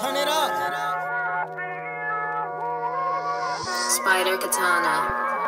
Turn it up. Spider Katana.